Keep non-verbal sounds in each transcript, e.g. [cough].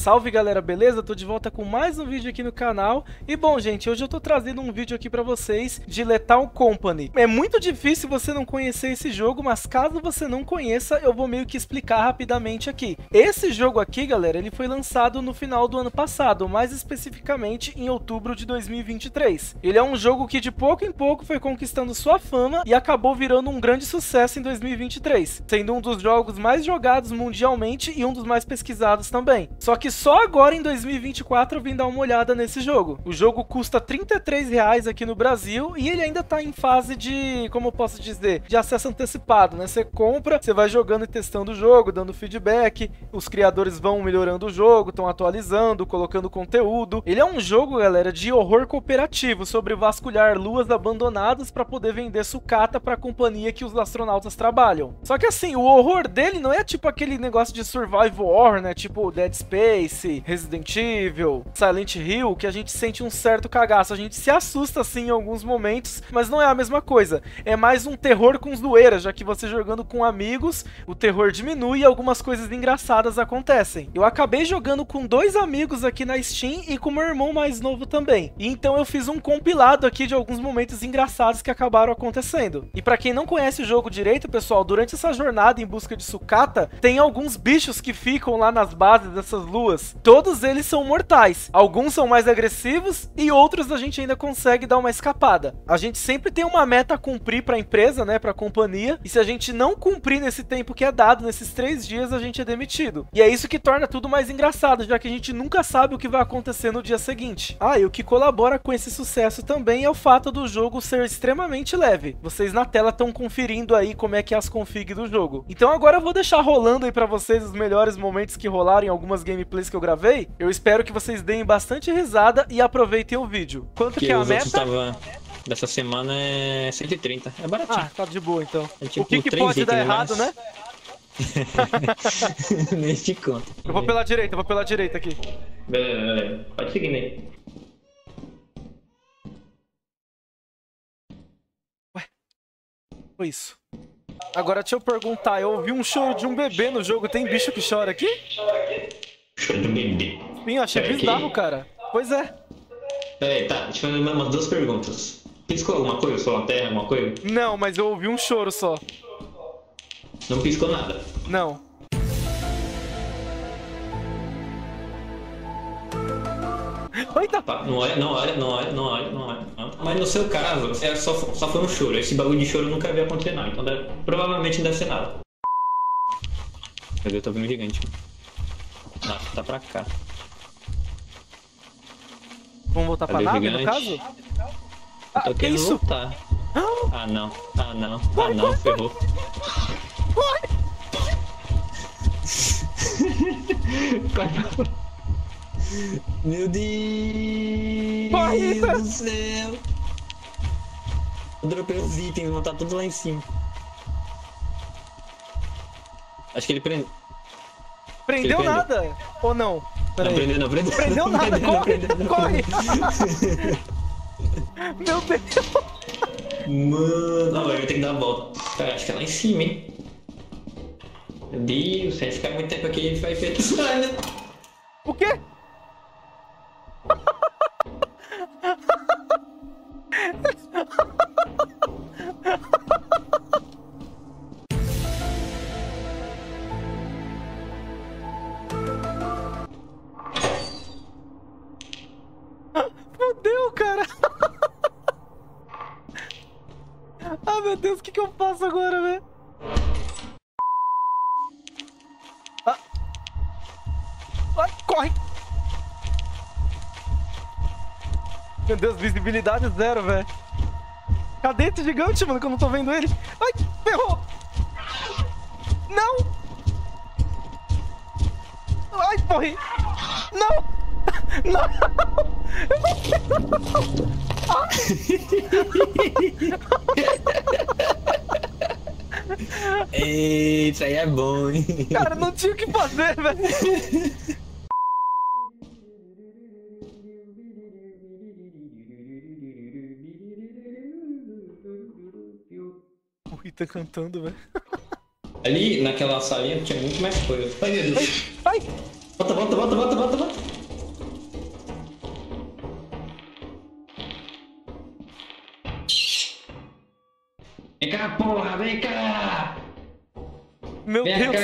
Salve galera, beleza? Tô de volta com mais um vídeo aqui no canal. E bom, gente, hoje eu tô trazendo um vídeo aqui pra vocês de Lethal Company. É muito difícil você não conhecer esse jogo, mas caso você não conheça, eu vou meio que explicar rapidamente aqui. Esse jogo aqui, galera, ele foi lançado no final do ano passado, mais especificamente em outubro de 2023. Ele é um jogo que de pouco em pouco foi conquistando sua fama e acabou virando um grande sucesso em 2023, sendo um dos jogos mais jogados mundialmente e um dos mais pesquisados também. Só que só agora em 2024 eu vim dar uma olhada nesse jogo. O jogo custa R$ 33 aqui no Brasil e ele ainda tá em fase de, como eu posso dizer, de acesso antecipado, né? Você compra, você vai jogando e testando o jogo, dando feedback, os criadores vão melhorando o jogo, estão atualizando, colocando conteúdo. Ele é um jogo, galera, de horror cooperativo sobre vasculhar luas abandonadas para poder vender sucata para a companhia que os astronautas trabalham. Só que assim, o horror dele não é tipo aquele negócio de survival horror, né? Tipo Dead Space Space, Resident Evil, Silent Hill, que a gente sente um certo cagaço. A gente se assusta assim em alguns momentos, mas não é a mesma coisa. É mais um terror com zoeira, já que você jogando com amigos, o terror diminui e algumas coisas engraçadas acontecem. Eu acabei jogando com dois amigos aqui na Steam e com meu irmão mais novo também. E então eu fiz um compilado aqui de alguns momentos engraçados que acabaram acontecendo. E para quem não conhece o jogo direito, pessoal, durante essa jornada em busca de sucata, tem alguns bichos que ficam lá nas bases dessas luas Todos eles são mortais. Alguns são mais agressivos e outros a gente ainda consegue dar uma escapada. A gente sempre tem uma meta a cumprir para a empresa, né, para a companhia, e se a gente não cumprir nesse tempo que é dado, nesses três dias, a gente é demitido. E é isso que torna tudo mais engraçado, já que a gente nunca sabe o que vai acontecer no dia seguinte. Ah, e o que colabora com esse sucesso também é o fato do jogo ser extremamente leve. Vocês na tela estão conferindo aí como é que é as config do jogo. Então agora eu vou deixar rolando aí para vocês os melhores momentos que rolaram em algumas gameplays que eu gravei, eu espero que vocês deem bastante risada e aproveitem o vídeo. Quanto que, que é a meta? Tava... Dessa semana é 130. É baratinho. Ah, tá de boa então. É tipo o que, que pode dar errado, né? [laughs] Nem te conta. Eu vou pela direita, eu vou pela direita aqui. Beleza, beleza. Pode seguir aí. Ué? Foi isso. Agora deixa eu perguntar, eu ouvi um choro de um bebê no jogo, tem bicho que chora aqui? Choro de um bebê? Sim, eu achei bizarro, aqui. cara. Pois é. Peraí, tá, deixa eu fazer umas duas perguntas. Piscou alguma coisa? Sua lanterna, alguma coisa? Não, mas eu ouvi um choro só. Não piscou nada? Não. Eita! Tá, não olha, não olha, não olha, não olha, não olha. Mas no seu caso, é só, só foi um choro. Esse bagulho de choro nunca havia acontecido, não. Então deve, provavelmente não deve ser nada. Cadê? Eu tô vendo um gigante. Não, tá pra cá. Vamos voltar pra nave, no caso? Ah, eu tô querendo isso? voltar. Ah não, ah não, ah não, ferrou. Corre! Corre! [laughs] Meu Deus Corre, do céu! Eu dropei os itens, vão estar tudo lá em cima. Acho que ele prende. Prendeu nada? Ou não? Pera não, prendeu não, prendeu. Prendeu não, nada, prendeu, corre, corre! [laughs] Meu Deus! Mano, agora eu tenho que dar a volta. Cara, acho que é lá em cima, hein? Meu Deus, se a gente ficar muito tempo aqui, a gente vai ver O quê? Deus, o que, que eu faço agora, velho? Ah. corre! Meu Deus, visibilidade zero, velho. Cadê esse gigante, mano, que eu não tô vendo ele? Ai, ferrou! Não! Ai, morri! Não! [laughs] Não! [laughs] Eita, aí é bom, hein? Cara, não tinha o que fazer, velho. tá cantando, velho. Ali, naquela salinha, tinha muito mais coisa. Ai, meu Deus. Ai, ai. Volta, volta, volta, volta, volta.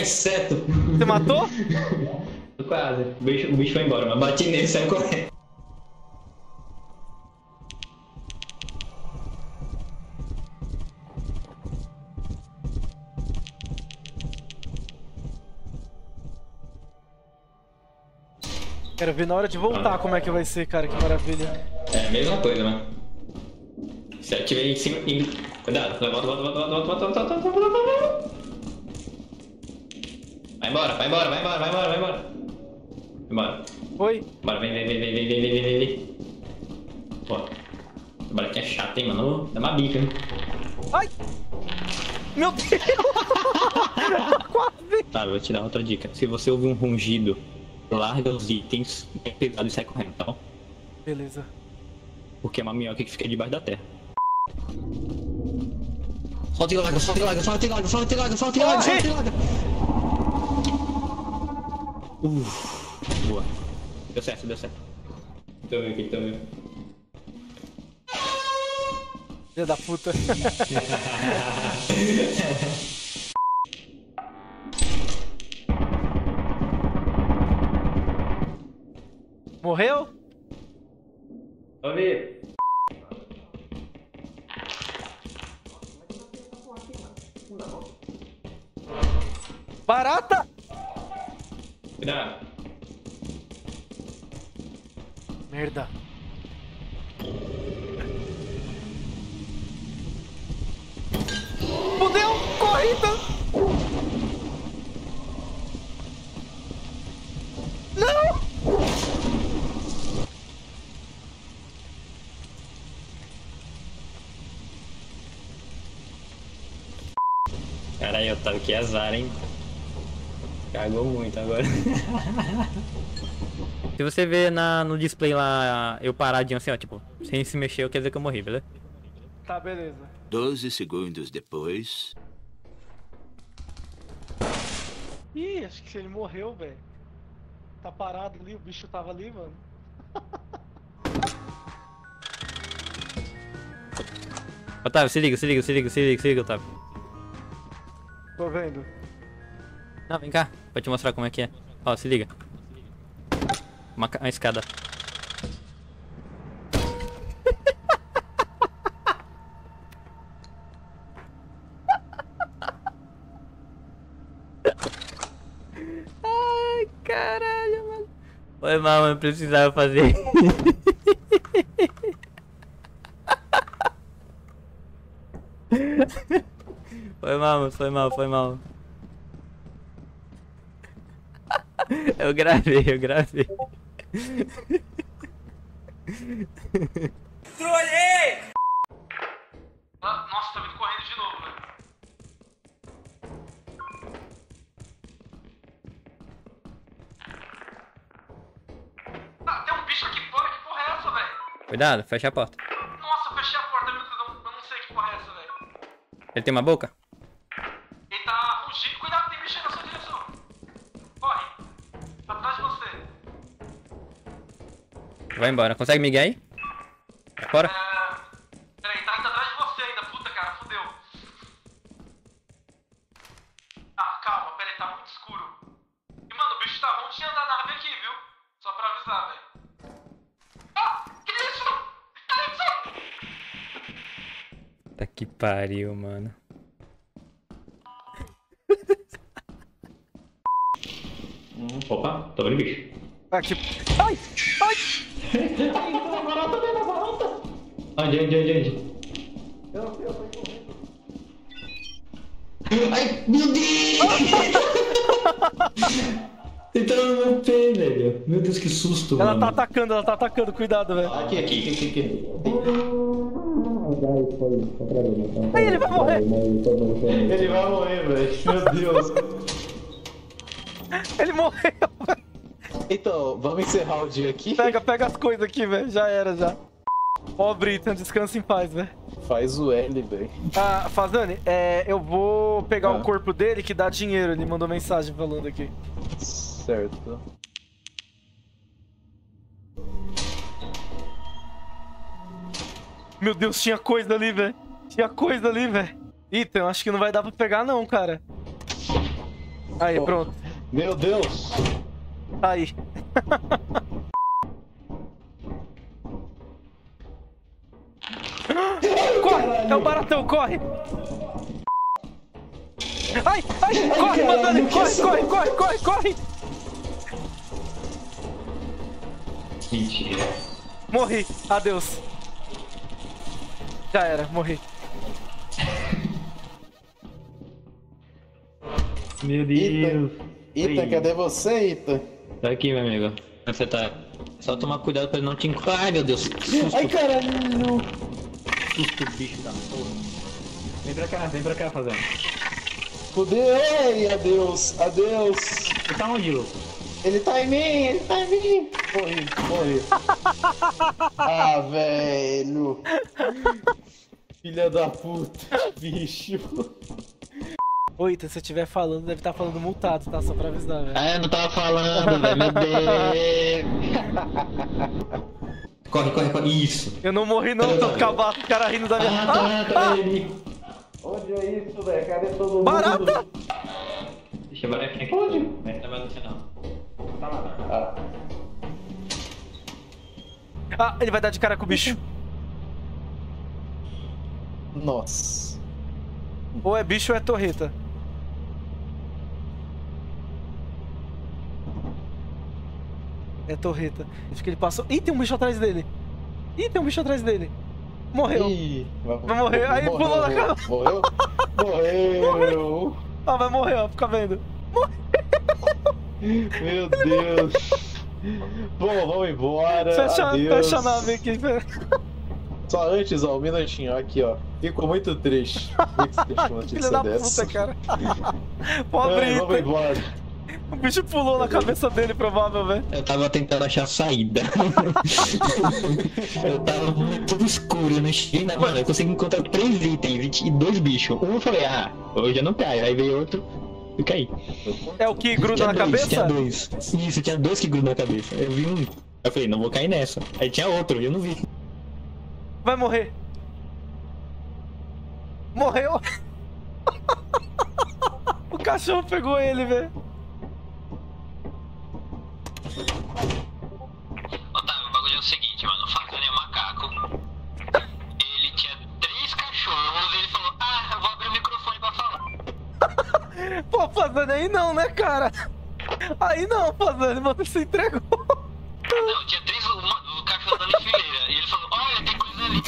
Cá, inseto! Você matou? [laughs] Quase. O bicho, o bicho foi embora, mas bati nele e saiu correndo. Quero ver na hora de voltar como é que vai ser, cara. Que maravilha. É a mesma coisa, mano. Se ativer em cima. Em... Cuidado, volta, volta, volta, volta, volta, volta, volta, volta. Vai embora, vai embora, vai embora, vai embora, vai embora. Vai embora. Oi? Bora, vem, vem, vem, vem, vem, vem, vem, vem, vem. Pô. Bora aqui é chato, hein, mano. Dá uma bica, hein. Ai! Meu Deus! [laughs] Quase! Tá, eu vou te dar outra dica. Se você ouvir um rungido, larga os itens, é pesado e sai correndo, tá bom? Beleza. Porque é uma minhoca que fica debaixo da terra. Solta e larga, solta e larga, solta e larga, solta e larga, solta e larga, solta e larga. Uf, boa. Deu certo, deu certo. Também aqui, também. Filha da puta. [laughs] Fudeu! Corrida! Não! Caralho, Otávio, que azar, hein? Cagou muito agora. [laughs] Se você ver na, no display lá, eu paradinho assim, ó, tipo, sem se mexer, quer dizer que eu morri, beleza? Tá, beleza. Doze segundos depois. Ih, acho que ele morreu, velho. Tá parado ali, o bicho tava ali, mano. [laughs] Otávio, se liga, se liga, se liga, se liga, se liga, Otávio. Tô vendo. Não, vem cá, pra te mostrar como é que é. Ó, se liga. Uma, uma escada. Ai, caralho, mano. Foi mal, mano, precisava fazer. Foi mal, mano, foi mal, foi mal. Eu gravei, eu gravei. Ah, nossa, tá vindo correndo de novo, velho. Ah, tem um bicho aqui fora, que porra é essa, velho? Cuidado, fecha a porta. Nossa, eu fechei a porta, eu não sei que porra é essa, velho. Ele tem uma boca? Ele tá rugindo, cuidado, tem bicho aí na sua direção. Corre. Tá atrás de você. Vai embora. Consegue miguel aí? Vai Fora? É... Peraí, tá indo atrás de você ainda, puta cara, fudeu. Ah, calma, peraí, tá muito escuro. E mano, o bicho tá ruim de andar na nave aqui, viu? Só pra avisar, velho. Ah, que isso? Que isso? Tá que pariu, mano. Hum, Opa, tô vendo bicho. Aqui. Ai! Ai! Onde, onde, onde, onde? Ai, meu Deus! Entrou no meu pé, velho. Meu Deus, que susto, Ela mano. tá atacando, ela tá atacando, cuidado, velho. Aqui, aqui, aqui, aqui. Ai, ele vai morrer! Ele vai morrer, velho. Meu Deus. Ele morreu! Então, vamos encerrar o dia aqui? Pega, pega as coisas aqui, velho. Já era, já. Ó, Britan, descansa em paz, velho. Faz o L, velho. Ah, Fazani, é, eu vou pegar Ah. o corpo dele que dá dinheiro. Ele mandou mensagem falando aqui. Certo. Meu Deus, tinha coisa ali, velho. Tinha coisa ali, velho. Ethan, acho que não vai dar pra pegar não, cara. Aí, Pô. pronto. Meu Deus! Aí. corre! É o baratão, corre! Ai, ai, corre, caralho, Madani! que Corre, corre, corre, corre, corre! Mentira. Morri, adeus. Já era, morri. Meu Deus. Ita, Oi. cadê você, Ita? Tá aqui, meu amigo. É você tá? Só tomar cuidado pra ele não te encontrar. Ai, meu Deus. Susto, Ai, caralho! susto, bicho da porra. Vem pra cá, vem pra cá, fazendo. Fudeu! Ai, adeus! Adeus! Você tá onde, louco? Ele tá em mim! Ele tá em mim! Morri, morri. [laughs] ah, velho! Filha da puta, bicho! Oi, Ethan, se eu estiver falando, deve estar falando multado, tá? Só pra avisar, velho. Ah, eu não tava falando, velho. Meu Deus. [laughs] corre, corre, corre. Isso. Eu não morri não, tô acabado com o cara rindo da minha... Ah, tá, tá ele. Onde é isso, velho? Cadê todo mundo? Barata! Deixa eu baratinha aqui. Onde? Não vai no final. Tá lá. Ah, Ah, ele vai dar de cara com o bicho. nossa. Ou é bicho ou é torreta. É torreta. Acho que ele passou. Ih, tem um bicho atrás dele. Ih, tem um bicho atrás dele. morreu. Ih, Vai morrer. Aí morreu, pulou na morreu. cara. Morreu? Morreu! Ah, vai morrer, ó. Fica vendo. Meu Deus! Bom, vamos embora. Fecha, fecha a nave aqui. Só antes, ó, um minutinho, aqui, ó. Ficou muito triste. Muito triste uma Filha notícia da dessa. puta, cara. Pobre Ai, vamos embora. O bicho pulou na cabeça dele, provável, velho. Eu tava tentando achar a saída. eu tava tudo escuro, eu não cheguei na mano. Eu consegui encontrar três itens e dois bichos. Um eu falei, ah, hoje eu não caio. Aí veio outro e caí. É o que gruda tinha na dois, cabeça? Tinha dois. Isso, tinha dois que grudam na cabeça. Eu vi um. Eu falei, não vou cair nessa. Aí tinha outro e eu não vi. Vai morrer. Morreu. [laughs] o cachorro pegou ele, velho. Otávio, o bagulho é o seguinte, mano. O Facane é macaco. Ele tinha três cachorros e ele falou, ah, eu vou abrir o microfone pra falar. [laughs] Pô, fazendo aí não, né, cara? Aí não, fazendo, você se entregou. Não, tinha três uma, o cachorro dando em fileira. E ele falou, olha, tem coisa ali.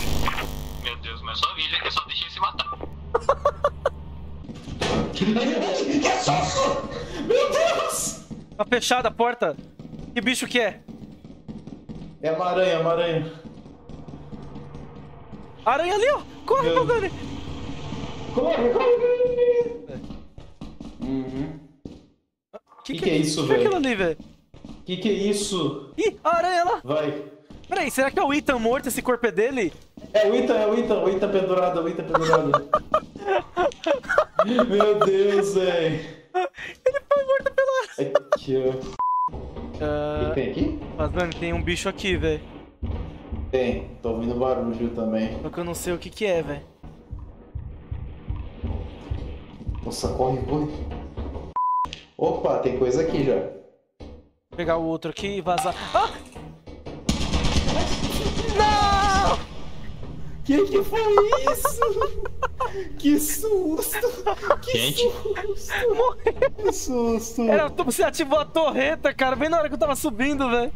Meu Deus, mas só vi, eu só deixei ele se matar. [laughs] Tá fechada a porta. Que bicho que é? É uma aranha, uma aranha. Aranha ali, ó. Corre, Meu- Fazane. Corre, corre! Uhum. Que que é isso, que é velho? aquilo ali, velho? Que que é isso? Ih, a aranha lá. Vai. Peraí, será que é o Ethan morto? Esse corpo é dele? É o Ita, é o Ita, o Ita pendurado, o Ita pendurado. [laughs] Meu Deus, velho. Ele foi morto pela... Aqui, ó. O que tem aqui? Fazane, tem um bicho aqui, velho. Tem. Tô ouvindo barulho também. Só que eu não sei o que que é, velho. Nossa, corre, corre. Opa, tem coisa aqui já. Vou pegar o outro aqui e vazar. Ah! Que que foi isso? que susto! Que Gente. susto! Morreu! Que susto! Era, você ativou a torreta, cara, bem na hora que eu tava subindo, velho.